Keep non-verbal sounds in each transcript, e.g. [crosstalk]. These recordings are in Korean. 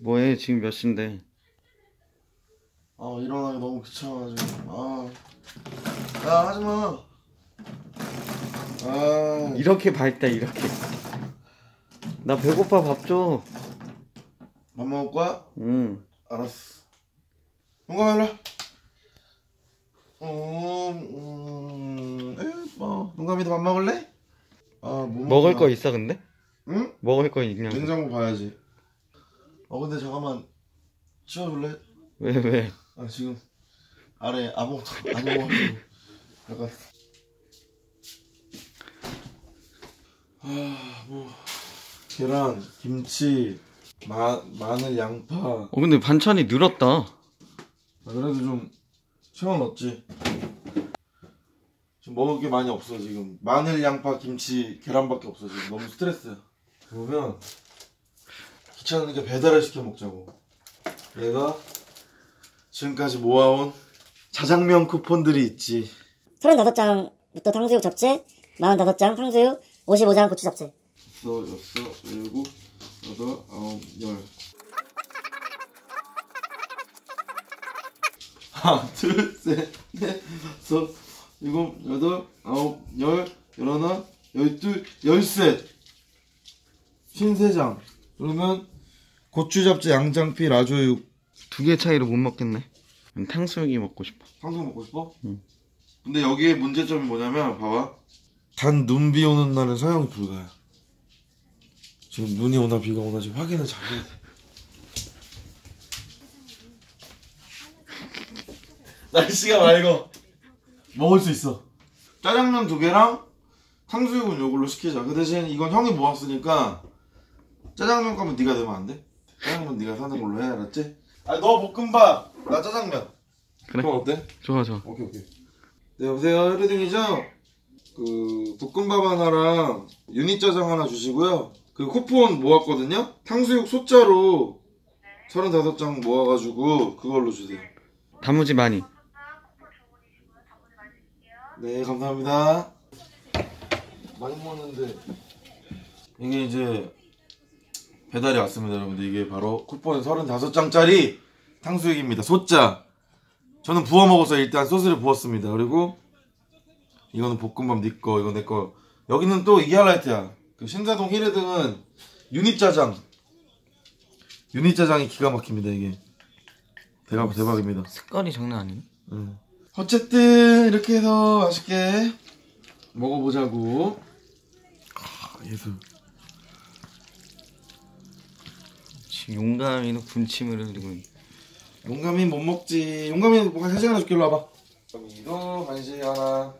뭐해? 지금 몇 시인데? 아 일어나기 너무 귀찮아가지고. 아, 야 하지마. 아. 이렇게 밝다 이렇게. 나 배고파 밥줘. 밥 먹을 거야? 응. 알았어. 용감아 일로. 와 음, 음, 에뭐. 용감이도 밥 먹을래? 아 뭐 먹을 거 있어 근데? 응? 먹을 거 있냐고. 냉장고 봐야지 어 근데 잠깐만. 치워줄래? 왜 왜? 아 지금 아래 아무것도 안 먹어가지고. 약간. 아뭐. 계란, 김치, 마, 마늘, 양파. 어 근데 반찬이 늘었다. 아, 그래도 좀 채워넣었지. 지금 먹을 게 많이 없어 지금. 마늘, 양파, 김치, 계란밖에 없어 지금. 너무 스트레스야. 그러면 귀찮으니까 배달을 시켜 먹자고. 내가 지금까지 모아온 자장면 쿠폰들이 있지. 35장부터 탕수육 잡채, 45장 탕수육, 55장 고추 잡채. 여섯, 여섯, 일곱, 여덟, 아홉, 열. [laughs] 하나, 둘, 셋, 넷, 다섯, 일곱, 여덟, 아홉, 열, 열하나, 열둘, 열셋. 쉰세 장. 그러면 고추 잡채, 양장피, 라조육 두 개 차이로 못 먹겠네. 탕수육이 먹고 싶어. 탕수육 먹고 싶어? 응. 근데 여기에 문제점이 뭐냐면 봐봐. 단 눈 비 오는 날은 사용이 불가야. 지금 눈이 오나 비가 오나 지금 확인을 잘 해야 돼. [laughs] 날씨가 맑어 먹을 수 있어. 짜장면 두 개랑 탕수육은 요걸로 시키자. 그 대신 이건 형이 모았으니까 짜장면 거면 네가 내면 안 돼? 짜장면 네가 사는 걸로 해 알았지? 아너 볶음밥 나 짜장면. 그래. 그럼 어때? 좋아 좋아. 오케이 오케이. 네 여보세요? 헤르딩이죠? 그 볶음밥 하나랑 유니짜장 하나 주시고요. 그 쿠폰 모았거든요? 탕수육 소자로 35장 모아가지고 그걸로 주세요. 단무지 많이. 네 감사합니다. 많이 먹었는데. 이게 이제 배달이 왔습니다 여러분들. 이게 바로 쿠폰 35장짜리 탕수육입니다. 소자 저는 부어 먹어서 일단 소스를 부었습니다. 그리고 이거는 볶음밥 니꺼 이거 내꺼 여기는 또 이게 하이라이트야. 그 신사동 히레등은 유니짜장. 유니짜장이 기가 막힙니다 이게. 대박 대박입니다. 색깔이 장난 아니네. 응. 어쨌든 이렇게 해서 맛있게 먹어보자고. 아, 예술 용감이는 군침을 흘리고. 용감이 못 먹지. 용감이 뭐 간식 하나 줄게 일로 와봐. 용감이도 간식 하나.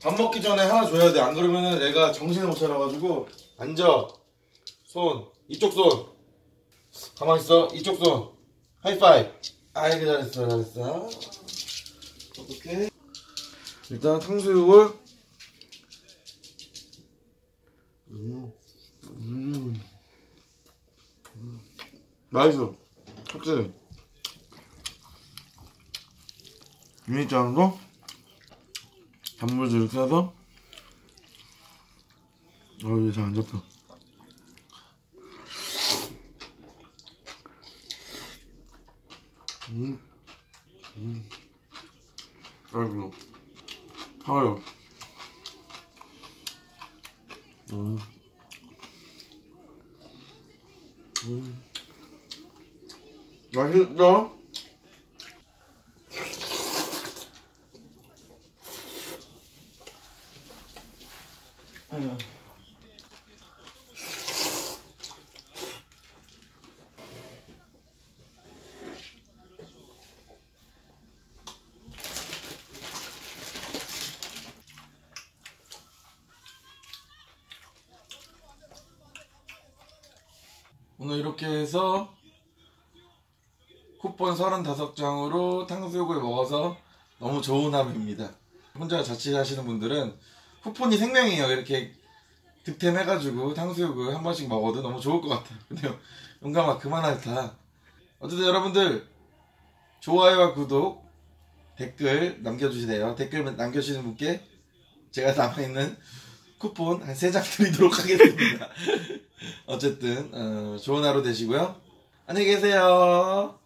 밥 먹기 전에 하나 줘야 돼. 안 그러면은 얘가 정신을 못 차려가지고 앉아. 손. 이쪽 손. 가만 있어. 이쪽 손. 하이파이브. 아이고 잘했어 잘했어. 어떻게 일단 탕수육을 음, 음, 음. 맛있어 확실히. 유니짱도 단무지 이렇게 해서? 어 이게 잘 안 잡혀. 음, 음. 아이고. 아유 음. 음. 맛있다 오늘 이렇게 해서 쿠폰 35장으로 탕수육을 먹어서 너무 좋은 하루입니다. 혼자 자취하시는 분들은 쿠폰이 생명이에요. 이렇게 득템해가지고 탕수육을 한 번씩 먹어도 너무 좋을 것 같아요. 근데 용감아 그만할다. 어쨌든 여러분들 좋아요와 구독, 댓글 남겨주시네요. 댓글 남겨주시는 분께 제가 남아있는 쿠폰 한 3장 드리도록 하겠습니다. [laughs] 어쨌든 어, 좋은 하루 되시고요. 안녕히 계세요.